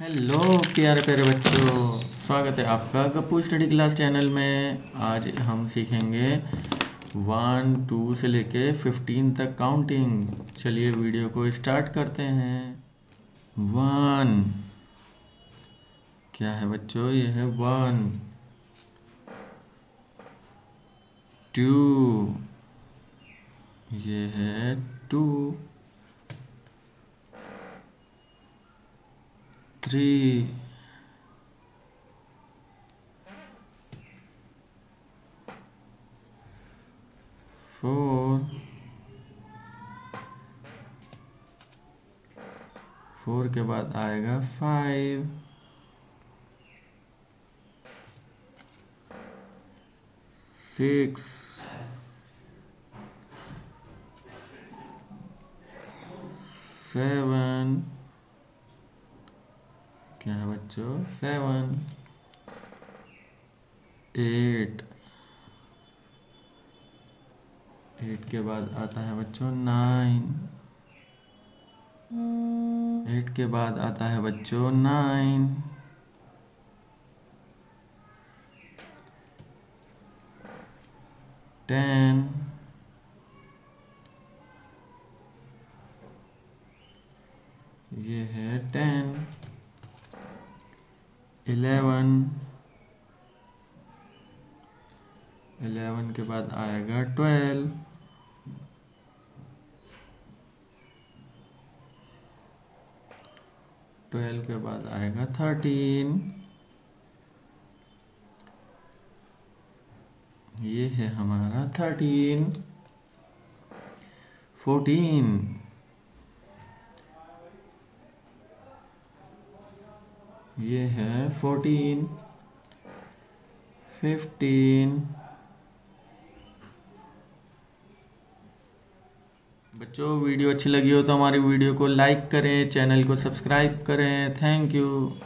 Hello प्यारे प्यारे बच्चों, स्वागत है आपका गप्पू स्टडी क्लास चैनल में। आज हम सीखेंगे वन, टू से लेके फिफ्टीन तक काउंटिंग चलिए वीडियो को स्टार्ट करते हैं। वन। क्या है बच्चों, ये है वन। टू। ये है टू। Three, four, फोर के बाद आएगा फाइव सिक्स सेवन क्या है बच्चों? सेवन एट एट के बाद आता है बच्चों नाइन एट के बाद आता है बच्चों नाइन टेन ये है टेन इलेवन इलेवन के बाद आएगा ट्वेल्व। ट्वेल्व के बाद आएगा थर्टीन। ये है हमारा थर्टीन। फोर्टीन। ये है फोर्टीन फिफ्टीन बच्चों, वीडियो अच्छी लगी हो तो हमारी वीडियो को लाइक करें, चैनल को सब्सक्राइब करें। Thank you